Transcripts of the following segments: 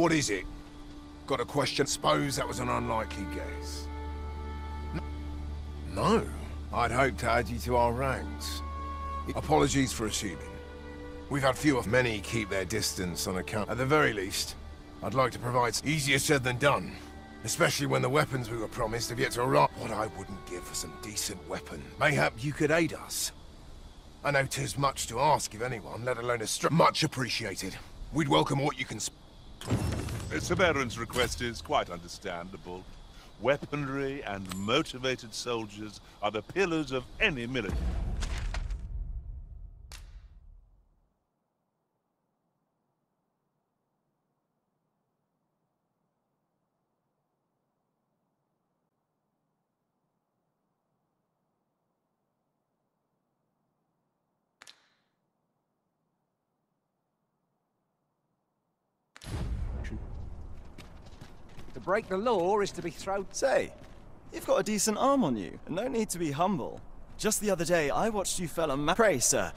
What is it? Got a question? Suppose that was an unlikely guess. No. I'd hoped to add you to our ranks. Apologies for assuming. We've had few of many keep their distance on account. At the very least, I'd like to provide easier said than done. Especially when the weapons we were promised have yet to arrive. What I wouldn't give for some decent weapon. Mayhap you could aid us. I know 'tis much to ask of anyone, let alone a str- Much appreciated. We'd welcome what you can... Beren's request is quite understandable. Weaponry and motivated soldiers are the pillars of any military. To break the law is to be thrown... Say, you've got a decent arm on you, and no need to be humble. Just the other day, I watched you fella ma- Pray, sir,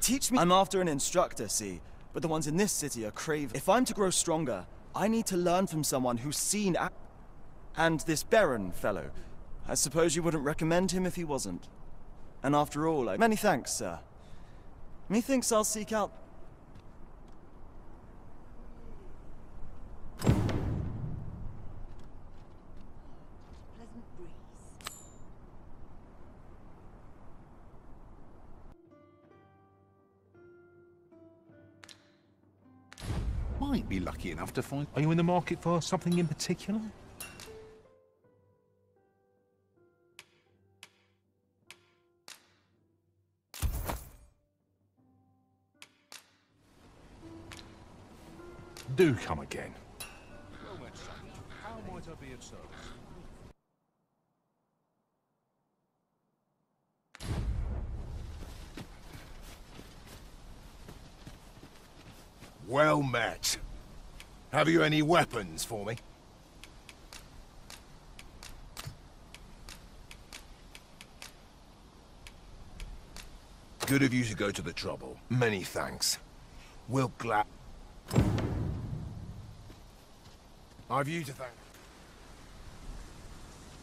teach me- I'm after an instructor, see, but the ones in this city are craven. If I'm to grow stronger, I need to learn from someone who's seen a- And this Beren fellow, I suppose you wouldn't recommend him if he wasn't. And after all, I- Many thanks, sir. Methinks I'll seek out Might be lucky enough to find. Are you in the market for something in particular? Do come again. Well met, Have you any weapons for me? Good of you to go to the trouble. Many thanks. We'll glad... I've you to thank.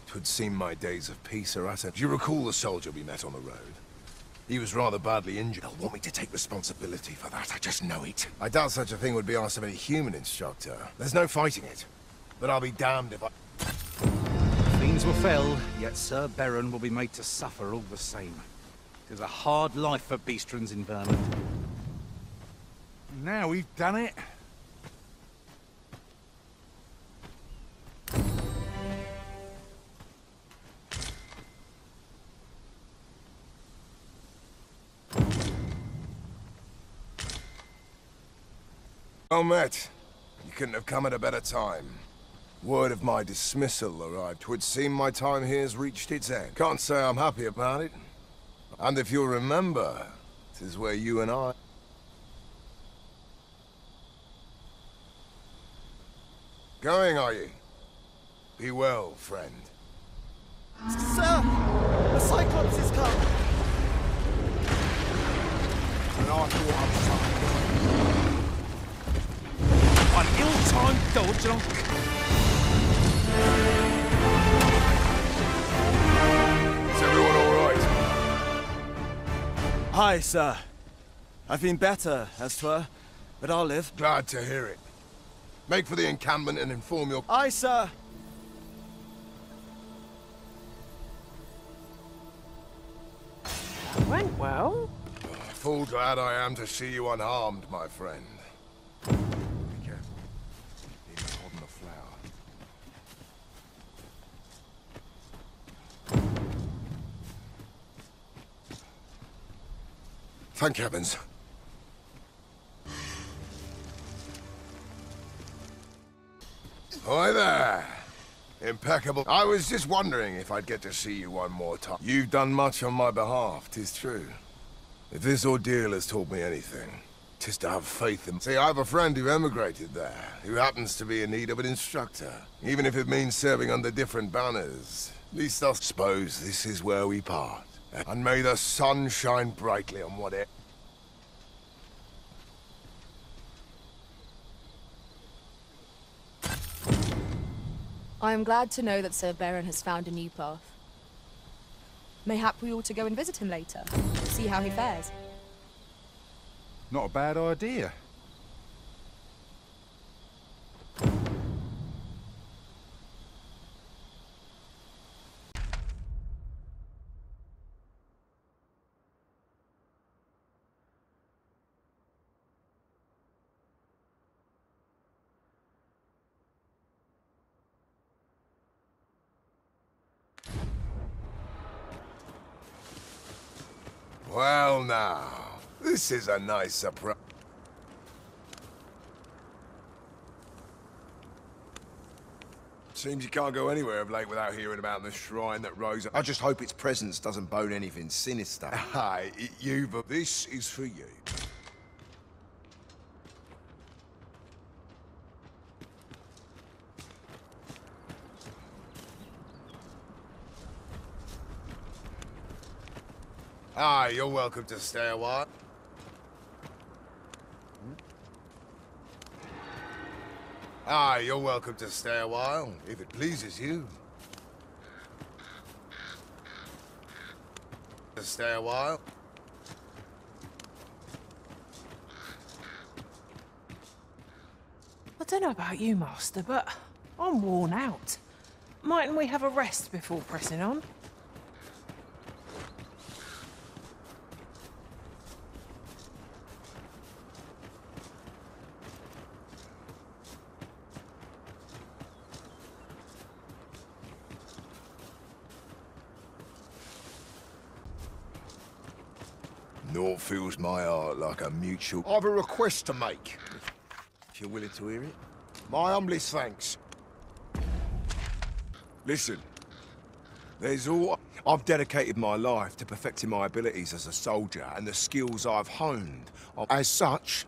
Twould seem my days of peace are at end. Do you recall the soldier we met on the road? He was rather badly injured. They'll want me to take responsibility for that, I just know it. I doubt such a thing would be asked of any human instructor. There's no fighting it. But I'll be damned if I... Fiends were felled, yet Sir Beren will be made to suffer all the same. It is a hard life for Beastren in Vermund. Now we've done it. Well met. You couldn't have come at a better time. Word of my dismissal arrived. Twould seem my time here's reached its end. Can't say I'm happy about it. And if you'll remember, this is where you and I... Going, are you? Be well, friend. Sir! The Cyclops is come! And I thought ill-timed dodge and I'm Is everyone all right? Hi, sir. I've been better, as 'twere, but I'll live. Glad to hear it. Make for the encampment and inform your... Aye, sir. Went well. Full glad I am to see you unharmed, my friend. Thank heavens. Hi there. Impeccable. I was just wondering if I'd get to see you one more time. You've done much on my behalf, tis true. If this ordeal has taught me anything, tis to have faith in... See, I have a friend who emigrated there, who happens to be in need of an instructor. Even if it means serving under different banners. At least I suppose this is where we part. And may the sun shine brightly on what it... I am glad to know that Sir Beren has found a new path. Mayhap we ought to go and visit him later, see how he fares. Not a bad idea. Well now, this is a nice surprise. Seems you can't go anywhere of late without hearing about the shrine that rose up. I just hope its presence doesn't bode anything sinister. Hi, you, but this is for you. Ah, you're welcome to stay a while. Ah, you're welcome to stay a while, if it pleases you. To stay a while. I don't know about you, Master, but I'm worn out. Mightn't we have a rest before pressing on? Naught fills my heart like a mutual... I've a request to make. If you're willing to hear it. My humblest thanks. Listen. There's all... I've dedicated my life to perfecting my abilities as a soldier and the skills I've honed. As such,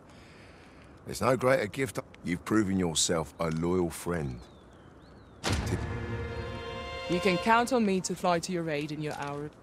there's no greater gift. You've proven yourself a loyal friend. You can count on me to fly to your aid in your hour of